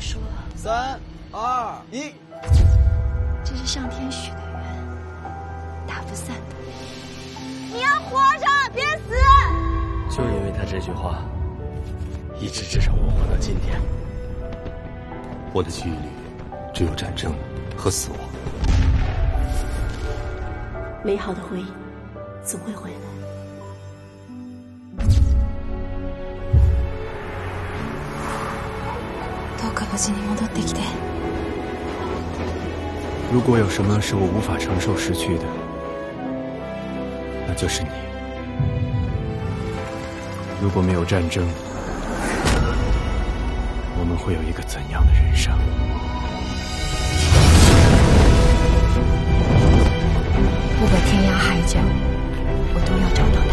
说，三二一，这是上天许的愿，打不散的。你要活着，别死！就因为他这句话，一直支撑我活到今天。我的记忆里只有战争和死亡。美好的回忆总会回来。に戻ってきて。如果有什么是我无法承受失去的，那就是你。如果没有战争，我们会有一个怎样的人生？不管天涯海角，我都要找到你。